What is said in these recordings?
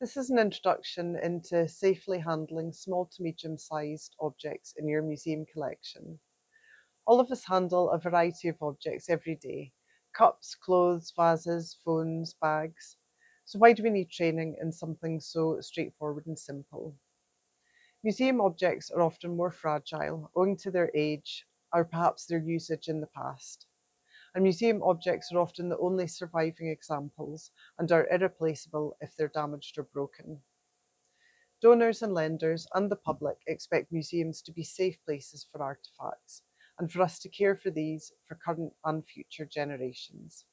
This is an introduction into safely handling small to medium sized objects in your museum collection. All of us handle a variety of objects every day cups, clothes, vases, phones, bags. So, why do we need training in something so straightforward and simple? Museum objects are often more fragile owing to their age or perhaps their usage in the past and museum objects are often the only surviving examples and are irreplaceable if they're damaged or broken. Donors and lenders and the public expect museums to be safe places for artefacts and for us to care for these for current and future generations.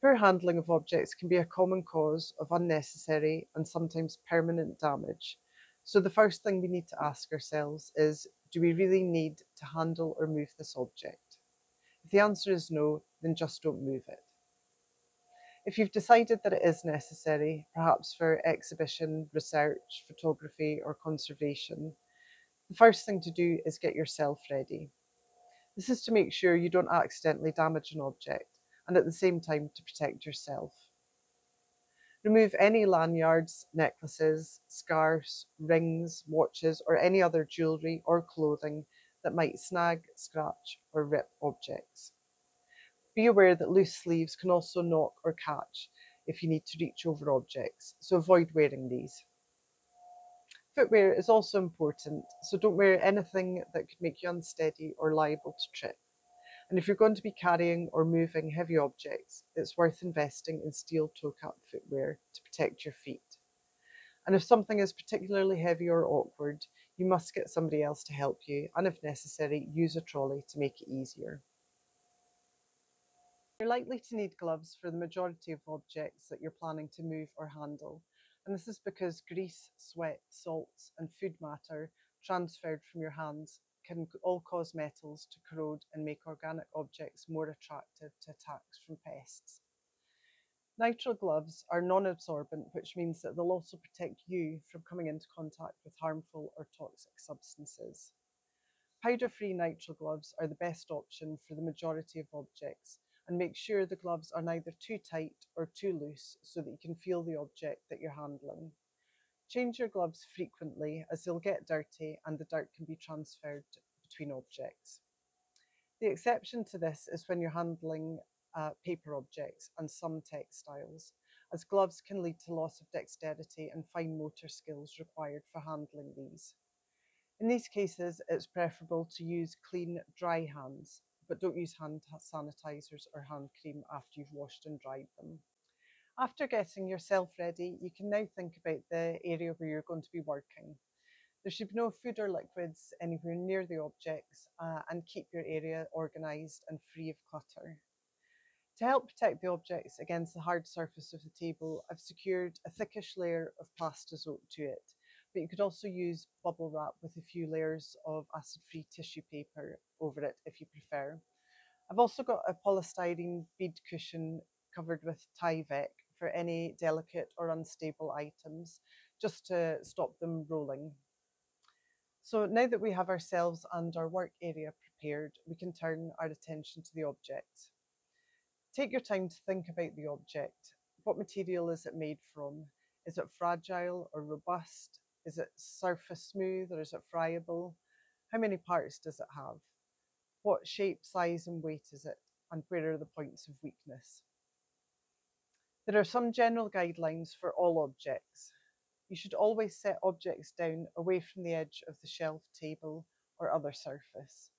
Poor handling of objects can be a common cause of unnecessary and sometimes permanent damage. So the first thing we need to ask ourselves is, do we really need to handle or move this object? If the answer is no, then just don't move it. If you've decided that it is necessary, perhaps for exhibition, research, photography, or conservation, the first thing to do is get yourself ready. This is to make sure you don't accidentally damage an object and at the same time to protect yourself. Remove any lanyards, necklaces, scarves, rings, watches, or any other jewellery or clothing that might snag, scratch, or rip objects. Be aware that loose sleeves can also knock or catch if you need to reach over objects, so avoid wearing these. Footwear is also important, so don't wear anything that could make you unsteady or liable to trip. And if you're going to be carrying or moving heavy objects, it's worth investing in steel toe cap footwear to protect your feet. And if something is particularly heavy or awkward, you must get somebody else to help you, and if necessary, use a trolley to make it easier. You're likely to need gloves for the majority of objects that you're planning to move or handle, and this is because grease, sweat, salts, and food matter transferred from your hands can all cause metals to corrode and make organic objects more attractive to attacks from pests. Nitrile gloves are non-absorbent, which means that they'll also protect you from coming into contact with harmful or toxic substances. Powder-free nitrile gloves are the best option for the majority of objects and make sure the gloves are neither too tight or too loose so that you can feel the object that you're handling. Change your gloves frequently as they'll get dirty and the dirt can be transferred between objects. The exception to this is when you're handling uh, paper objects and some textiles, as gloves can lead to loss of dexterity and fine motor skills required for handling these. In these cases, it's preferable to use clean, dry hands, but don't use hand sanitizers or hand cream after you've washed and dried them. After getting yourself ready, you can now think about the area where you're going to be working. There should be no food or liquids anywhere near the objects uh, and keep your area organised and free of clutter. To help protect the objects against the hard surface of the table, I've secured a thickish layer of plastazote to it, but you could also use bubble wrap with a few layers of acid-free tissue paper over it if you prefer. I've also got a polystyrene bead cushion covered with Tyvek for any delicate or unstable items, just to stop them rolling. So now that we have ourselves and our work area prepared, we can turn our attention to the objects. Take your time to think about the object. What material is it made from? Is it fragile or robust? Is it surface smooth or is it friable? How many parts does it have? What shape, size and weight is it? And where are the points of weakness? There are some general guidelines for all objects. You should always set objects down away from the edge of the shelf, table or other surface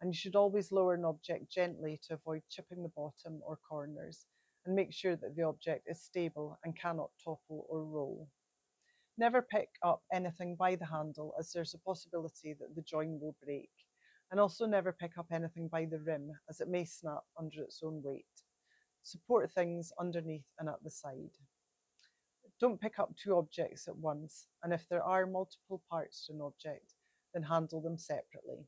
and you should always lower an object gently to avoid chipping the bottom or corners and make sure that the object is stable and cannot topple or roll. Never pick up anything by the handle as there's a possibility that the join will break and also never pick up anything by the rim as it may snap under its own weight. Support things underneath and at the side. Don't pick up two objects at once and if there are multiple parts to an object then handle them separately.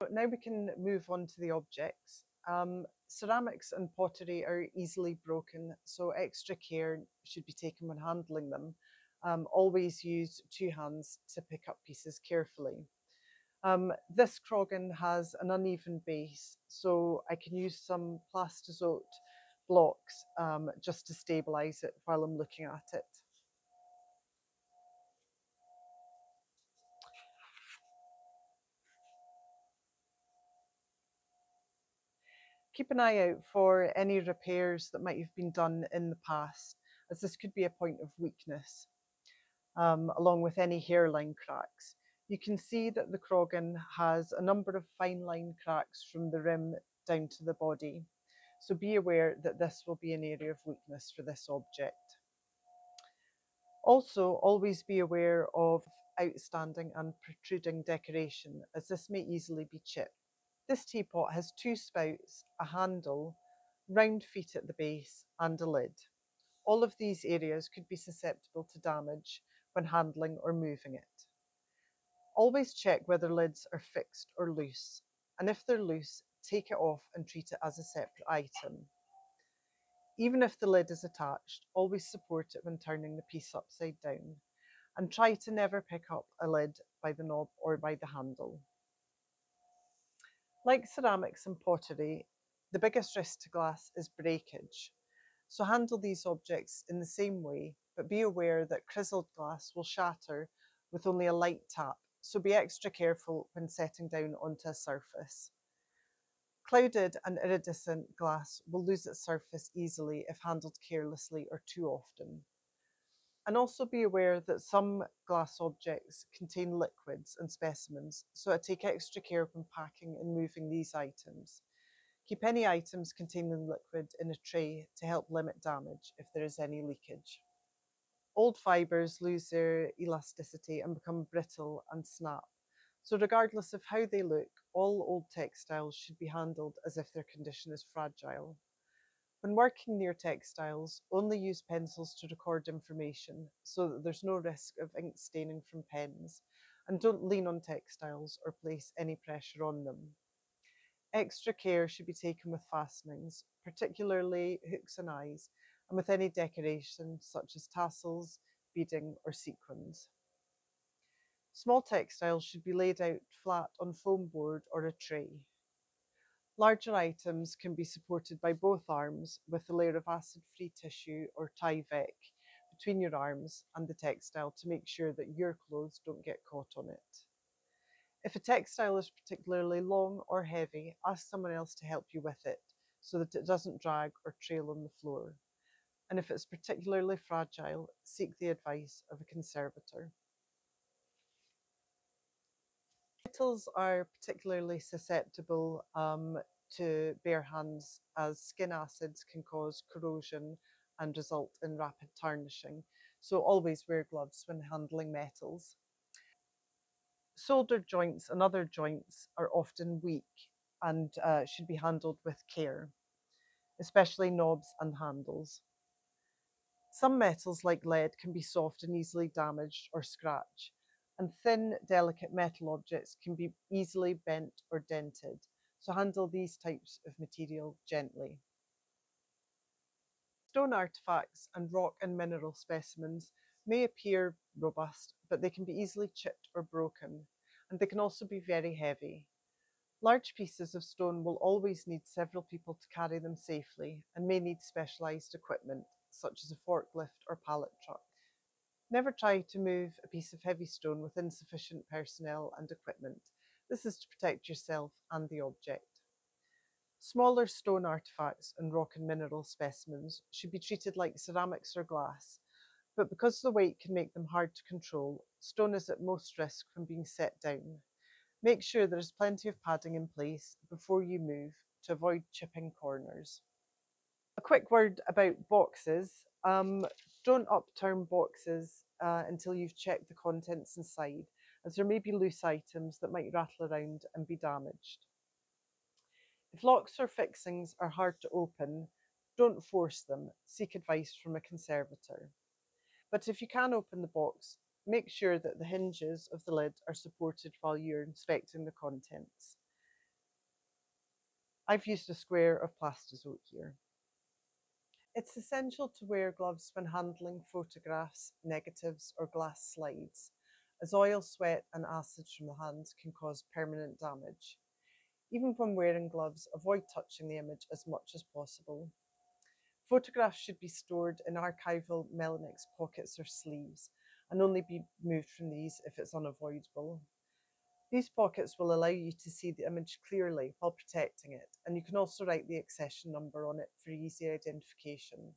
But now we can move on to the objects. Um, ceramics and pottery are easily broken, so extra care should be taken when handling them. Um, always use two hands to pick up pieces carefully. Um, this Crogan has an uneven base, so I can use some plastazote blocks um, just to stabilize it while I'm looking at it. Keep an eye out for any repairs that might have been done in the past, as this could be a point of weakness, um, along with any hairline cracks. You can see that the Crogan has a number of fine line cracks from the rim down to the body. So be aware that this will be an area of weakness for this object. Also, always be aware of outstanding and protruding decoration as this may easily be chipped. This teapot has two spouts, a handle, round feet at the base and a lid. All of these areas could be susceptible to damage when handling or moving it. Always check whether lids are fixed or loose, and if they're loose, take it off and treat it as a separate item. Even if the lid is attached, always support it when turning the piece upside down, and try to never pick up a lid by the knob or by the handle. Like ceramics and pottery, the biggest risk to glass is breakage. So handle these objects in the same way, but be aware that crizzled glass will shatter with only a light tap so be extra careful when setting down onto a surface. Clouded and iridescent glass will lose its surface easily if handled carelessly or too often. And also be aware that some glass objects contain liquids and specimens, so I take extra care when packing and moving these items. Keep any items containing liquid in a tray to help limit damage if there is any leakage. Old fibres lose their elasticity and become brittle and snap. So regardless of how they look, all old textiles should be handled as if their condition is fragile. When working near textiles, only use pencils to record information so that there's no risk of ink staining from pens, and don't lean on textiles or place any pressure on them. Extra care should be taken with fastenings, particularly hooks and eyes, and with any decoration such as tassels, beading or sequins. Small textiles should be laid out flat on foam board or a tray. Larger items can be supported by both arms with a layer of acid-free tissue or Tyvek between your arms and the textile to make sure that your clothes don't get caught on it. If a textile is particularly long or heavy, ask someone else to help you with it so that it doesn't drag or trail on the floor and if it's particularly fragile, seek the advice of a conservator. Metals are particularly susceptible um, to bare hands as skin acids can cause corrosion and result in rapid tarnishing. So always wear gloves when handling metals. Soldered joints and other joints are often weak and uh, should be handled with care, especially knobs and handles. Some metals like lead can be soft and easily damaged or scratched, and thin, delicate metal objects can be easily bent or dented, so handle these types of material gently. Stone artifacts and rock and mineral specimens may appear robust, but they can be easily chipped or broken, and they can also be very heavy. Large pieces of stone will always need several people to carry them safely and may need specialised equipment such as a forklift or pallet truck. Never try to move a piece of heavy stone with insufficient personnel and equipment. This is to protect yourself and the object. Smaller stone artifacts and rock and mineral specimens should be treated like ceramics or glass, but because the weight can make them hard to control, stone is at most risk from being set down. Make sure there is plenty of padding in place before you move to avoid chipping corners. A quick word about boxes. Um, don't upturn boxes uh, until you've checked the contents inside, as there may be loose items that might rattle around and be damaged. If locks or fixings are hard to open, don't force them, seek advice from a conservator. But if you can open the box, make sure that the hinges of the lid are supported while you're inspecting the contents. I've used a square of Plastazote here. It's essential to wear gloves when handling photographs, negatives, or glass slides, as oil, sweat, and acids from the hands can cause permanent damage. Even when wearing gloves, avoid touching the image as much as possible. Photographs should be stored in archival Melinex pockets or sleeves and only be moved from these if it's unavoidable. These pockets will allow you to see the image clearly while protecting it, and you can also write the accession number on it for easy identification.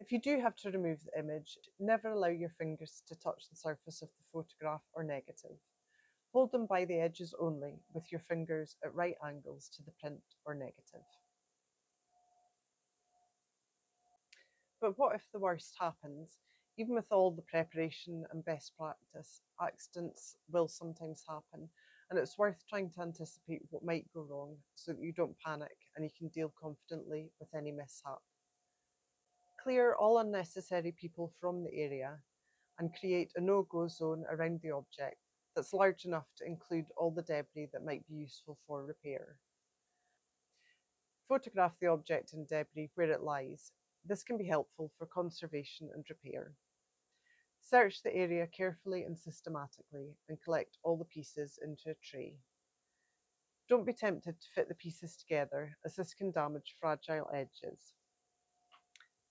If you do have to remove the image, never allow your fingers to touch the surface of the photograph or negative. Hold them by the edges only, with your fingers at right angles to the print or negative. But what if the worst happens? Even with all the preparation and best practice, accidents will sometimes happen, and it's worth trying to anticipate what might go wrong so that you don't panic and you can deal confidently with any mishap. Clear all unnecessary people from the area and create a no go zone around the object that's large enough to include all the debris that might be useful for repair. Photograph the object and debris where it lies. This can be helpful for conservation and repair. Search the area carefully and systematically and collect all the pieces into a tray. Don't be tempted to fit the pieces together as this can damage fragile edges.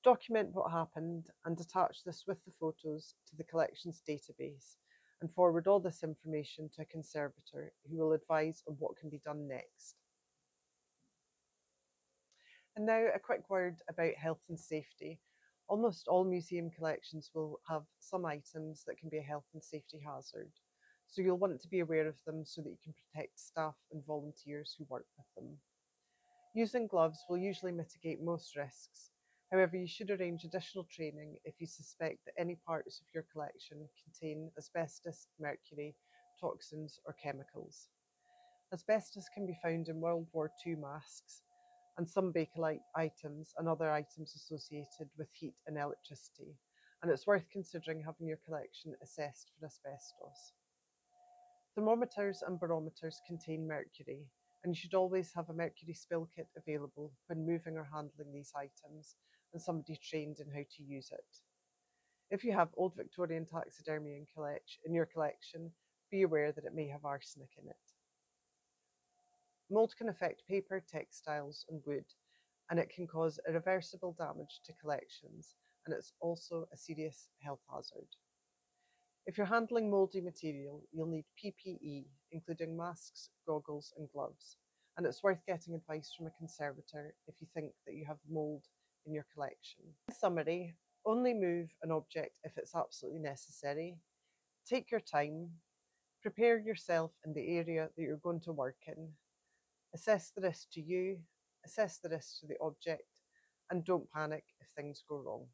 Document what happened and attach this with the photos to the collections database and forward all this information to a conservator who will advise on what can be done next. And now a quick word about health and safety. Almost all museum collections will have some items that can be a health and safety hazard. So you'll want to be aware of them so that you can protect staff and volunteers who work with them. Using gloves will usually mitigate most risks. However, you should arrange additional training if you suspect that any parts of your collection contain asbestos, mercury, toxins, or chemicals. Asbestos can be found in World War II masks, and some Bakelite items and other items associated with heat and electricity, and it's worth considering having your collection assessed for asbestos. Thermometers and barometers contain mercury, and you should always have a mercury spill kit available when moving or handling these items and somebody trained in how to use it. If you have old Victorian taxidermy in, collect- in your collection, be aware that it may have arsenic in it. Mold can affect paper, textiles, and wood, and it can cause irreversible damage to collections, and it's also a serious health hazard. If you're handling mouldy material, you'll need PPE, including masks, goggles, and gloves, and it's worth getting advice from a conservator if you think that you have mould in your collection. In summary, only move an object if it's absolutely necessary. Take your time, prepare yourself in the area that you're going to work in, Assess the risk to you, assess the risk to the object, and don't panic if things go wrong.